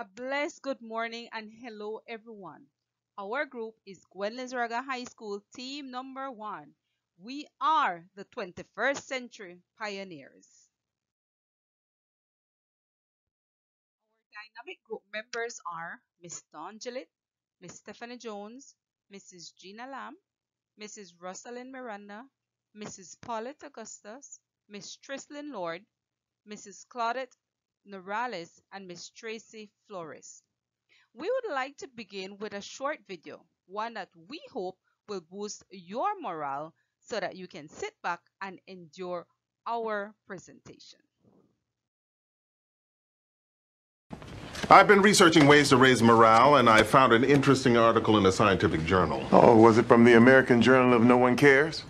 A blessed good morning and hello everyone. Our group is Gwen Lizarraga High School team number one. We are the 21st century pioneers. Our dynamic group members are Miss Dawn Gillett, Miss Stephanie Jones, Mrs. Gina Lamb, Mrs. Rosalind Miranda, Mrs. Paulette Augustus, Miss Trislin Lord, Mrs. Claudette Norales, and Miss Tracy Flores. We would like to begin with a short video, one that we hope will boost your morale so that you can sit back and endure our presentation. I've been researching ways to raise morale, and I found an interesting article in a scientific journal. Oh, was it from the American Journal of No One Cares?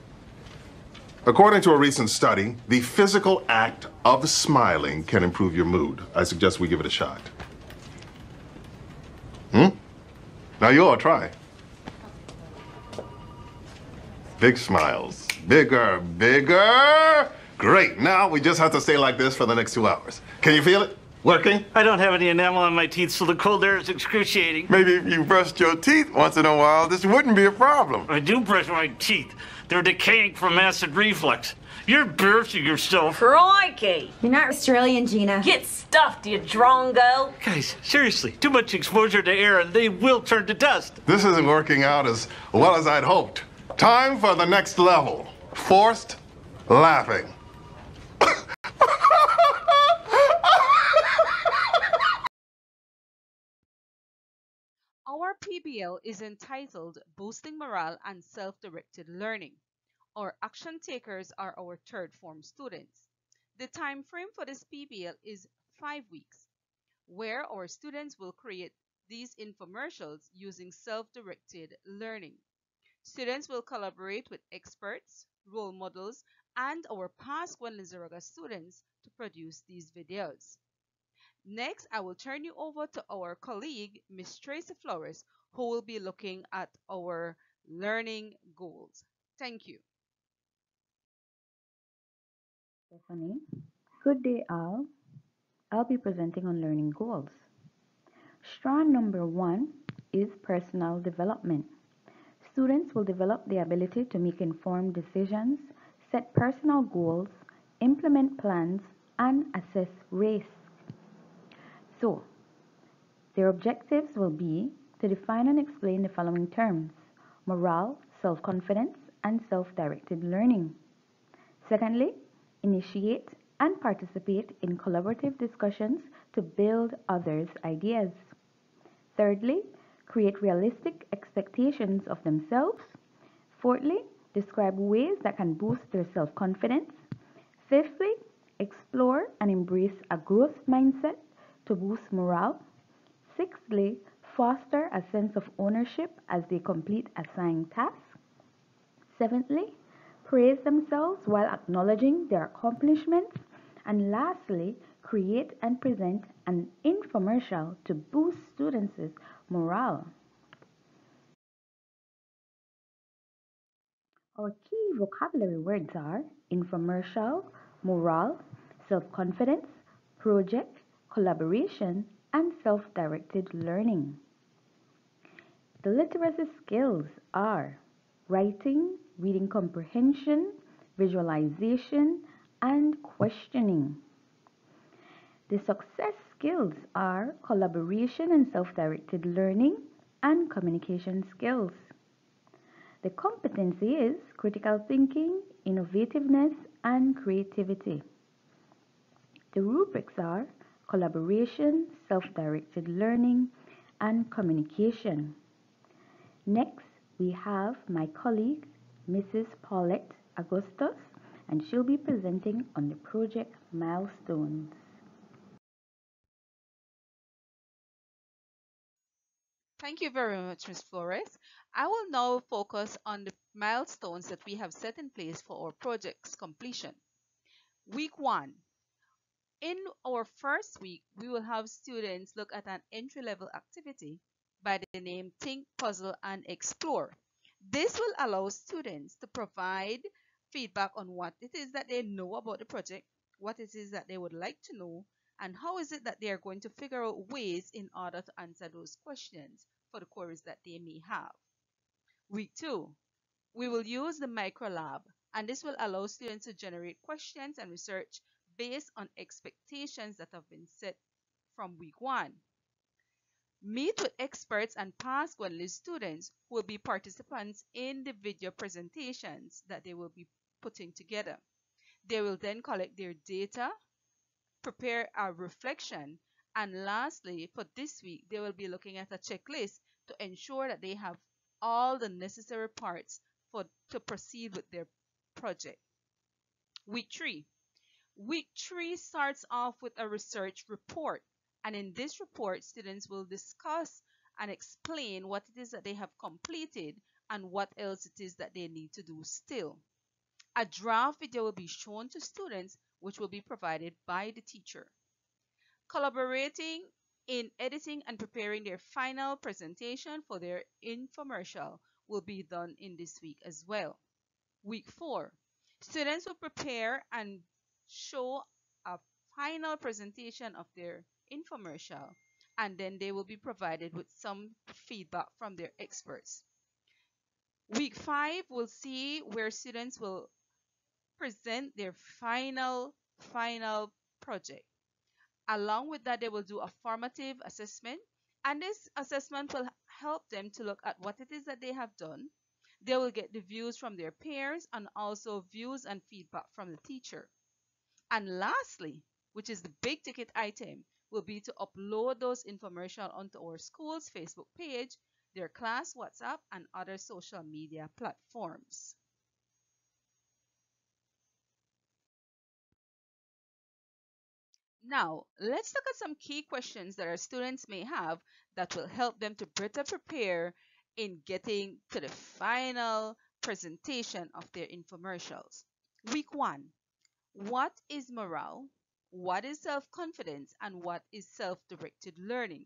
According to a recent study, the physical act of smiling can improve your mood. I suggest we give it a shot. Hmm? Now you all try. Big smiles. Bigger, bigger. Great. Now we just have to stay like this for the next two hours. Can you feel it? Working? I don't have any enamel on my teeth, so the cold air is excruciating. Maybe if you brushed your teeth once in a while, this wouldn't be a problem. I do brush my teeth. They're decaying from acid reflux. You're embarrassing yourself. Crikey! You're not Australian, Gina. Get stuffed, you drongo! Guys, seriously, too much exposure to air and they will turn to dust. This isn't working out as well as I'd hoped. Time for the next level. Forced laughing. PBL is entitled Boosting Morale and Self-Directed Learning. Our action takers are our third form students. The time frame for this PBL is five weeks, where our students will create these infomercials using self-directed learning. Students will collaborate with experts, role models, and our past Gwen Lizarraga students to produce these videos. Next, I will turn you over to our colleague, Ms. Tracy Flores, who will be looking at our learning goals. Thank you. Stephanie. Good day all. I'll be presenting on learning goals. Strand number one is personal development. Students will develop the ability to make informed decisions, set personal goals, implement plans, and assess risk. So, their objectives will be to define and explain the following terms morale, self confidence, and self directed learning. Secondly, initiate and participate in collaborative discussions to build others' ideas. Thirdly, create realistic expectations of themselves. Fourthly, describe ways that can boost their self confidence. Fifthly, explore and embrace a growth mindset to boost morale. Sixthly, foster a sense of ownership as they complete assigned tasks. Seventhly, praise themselves while acknowledging their accomplishments. And lastly, create and present an infomercial to boost students' morale. Our key vocabulary words are infomercial, morale, self-confidence, project, collaboration, and self-directed learning. The literacy skills are writing, reading comprehension, visualization, and questioning. The success skills are collaboration and self-directed learning and communication skills. The competency is critical thinking, innovativeness, and creativity. The rubrics are collaboration, self-directed learning, and communication. Next, we have my colleague, Mrs. Paulette Augustus, and she'll be presenting on the project milestones. Thank you very much, Ms. Flores. I will now focus on the milestones that we have set in place for our project's completion. Week one. In our first week, we will have students look at an entry-level activity by the name Think, Puzzle, and Explore. This will allow students to provide feedback on what it is that they know about the project, what it is that they would like to know, and how is it that they are going to figure out ways in order to answer those questions for the queries that they may have. Week 2. We will use the microlab and this will allow students to generate questions and research based on expectations that have been set from week 1. Meet with experts and past Gwenlist students who will be participants in the video presentations that they will be putting together. They will then collect their data, prepare a reflection, and lastly, for this week, they will be looking at a checklist to ensure that they have all the necessary parts for to proceed with their project. Week 3. Week 3 starts off with a research report and in this report, students will discuss and explain what it is that they have completed and what else it is that they need to do still. A draft video will be shown to students which will be provided by the teacher. Collaborating in editing and preparing their final presentation for their infomercial will be done in this week as well. Week 4. Students will prepare and show a final presentation of their infomercial and then they will be provided with some feedback from their experts. Week 5 will see where students will present their final final project. Along with that they will do a formative assessment and this assessment will help them to look at what it is that they have done. They will get the views from their peers and also views and feedback from the teacher. And lastly, which is the big ticket item, will be to upload those infomercial onto our school's Facebook page, their class WhatsApp, and other social media platforms. Now, let's look at some key questions that our students may have that will help them to better prepare in getting to the final presentation of their infomercials. Week 1. What is morale? What is self-confidence and what is self-directed learning.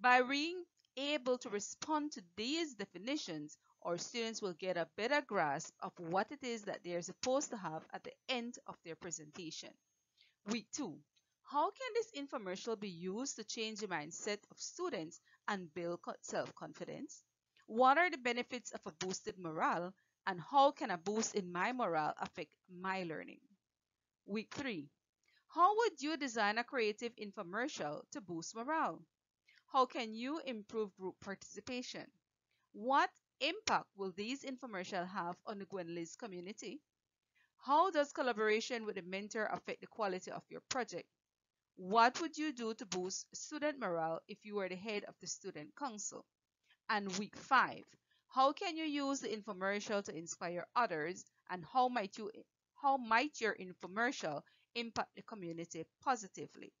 By being able to respond to these definitions, our students will get a better grasp of what it is that they are supposed to have at the end of their presentation. Week 2. How can this infomercial be used to change the mindset of students and build self-confidence? What are the benefits of a boosted morale and how can a boost in my morale affect my learning? Week 3. How would you design a creative infomercial to boost morale? How can you improve group participation? What impact will these infomercials have on the Gwenlist community? How does collaboration with a mentor affect the quality of your project? What would you do to boost student morale if you were the head of the student council? And week five, how can you use the infomercial to inspire others and how might you how might your infomercial impact the community positively.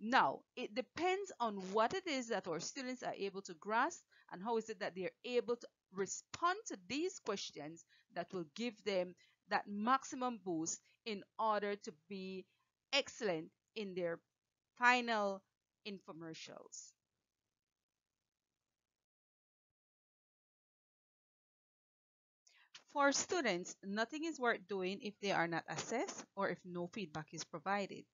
Now, it depends on what it is that our students are able to grasp and how is it that they're able to respond to these questions that will give them that maximum boost in order to be excellent in their final infomercials. For students, nothing is worth doing if they are not assessed or if no feedback is provided.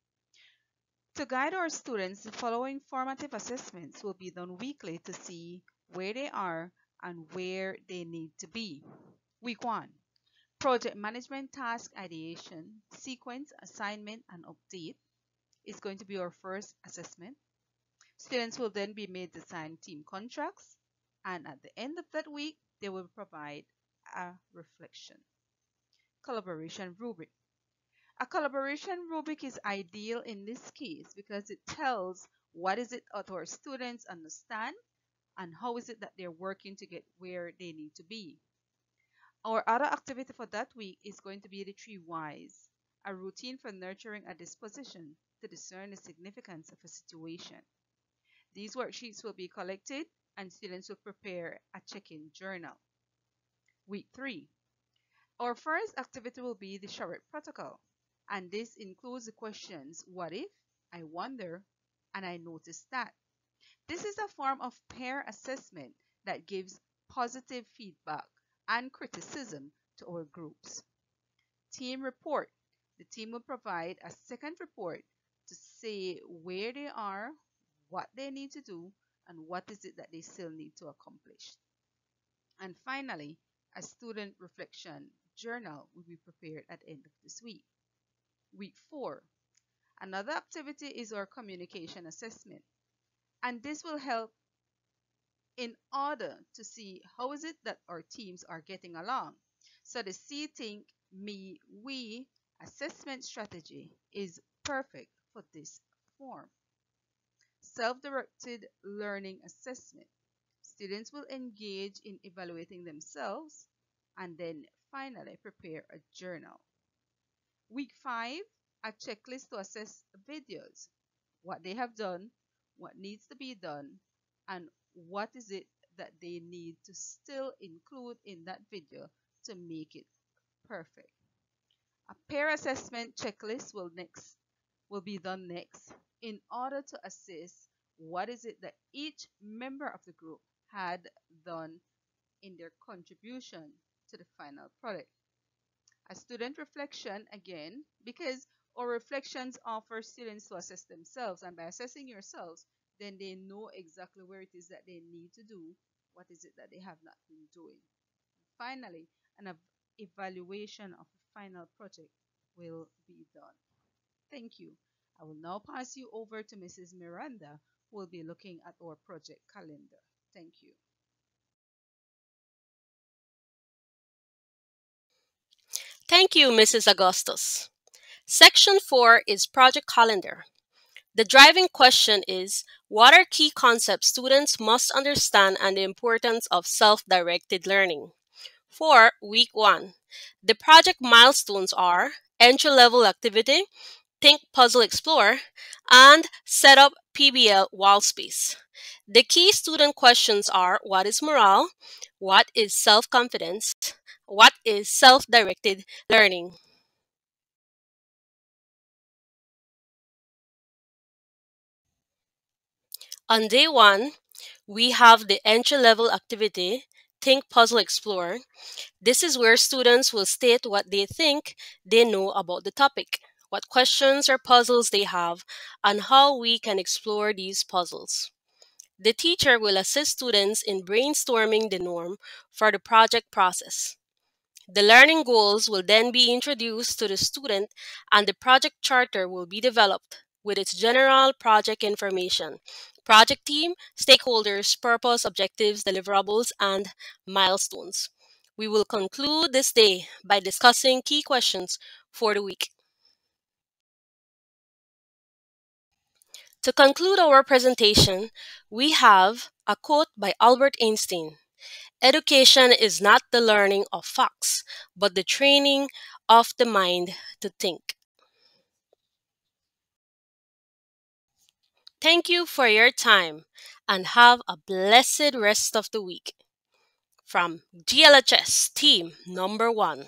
To guide our students, the following formative assessments will be done weekly to see where they are and where they need to be. Week 1. Project Management Task Ideation, Sequence, Assignment, and Update is going to be our first assessment. Students will then be made to sign team contracts, and at the end of that week, they will provide a reflection. Collaboration rubric. A collaboration rubric is ideal in this case because it tells what is it that our students understand and how is it that they're working to get where they need to be. Our other activity for that week is going to be the three whys, a routine for nurturing a disposition to discern the significance of a situation. These worksheets will be collected and students will prepare a check-in journal. Week 3. Our first activity will be the charrette protocol, and this includes the questions what if, I wonder, and I noticed that. This is a form of peer assessment that gives positive feedback and criticism to our groups. Team report. The team will provide a second report to say where they are, what they need to do, and what is it that they still need to accomplish. And finally, a student reflection journal will be prepared at the end of this week. Week 4. Another activity is our communication assessment. And this will help in order to see how is it that our teams are getting along. So the see, think, me, we assessment strategy is perfect for this form. Self-directed learning assessment. Students will engage in evaluating themselves and then finally prepare a journal. Week 5, a checklist to assess videos, what they have done, what needs to be done, and what is it that they need to still include in that video to make it perfect. A peer assessment checklist will next will be done next in order to assess what is it that each member of the group had done in their contribution to the final product. A student reflection again because our reflections offer students to assess themselves and by assessing yourselves then they know exactly where it is that they need to do what is it that they have not been doing. Finally, an evaluation of the final project will be done. Thank you. I will now pass you over to Mrs. Miranda, who will be looking at our project calendar. Thank you. Thank you, Mrs. Augustus. Section 4 is Project Calendar. The driving question is, what are key concepts students must understand and the importance of self-directed learning? For week 1, the project milestones are entry-level activity, Think Puzzle Explore, and Set up PBL Wall Space. The key student questions are what is morale, what is self-confidence, what is self-directed learning. On day one, we have the entry-level activity, Think Puzzle Explore. This is where students will state what they think they know about the topic, what questions or puzzles they have, and how we can explore these puzzles. The teacher will assist students in brainstorming the norm for the project process. The learning goals will then be introduced to the student and the project charter will be developed with its general project information, project team, stakeholders, purpose, objectives, deliverables, and milestones. We will conclude this day by discussing key questions for the week. To conclude our presentation, we have a quote by Albert Einstein. Education is not the learning of facts, but the training of the mind to think. Thank you for your time and have a blessed rest of the week. From GLHS Team Number 1.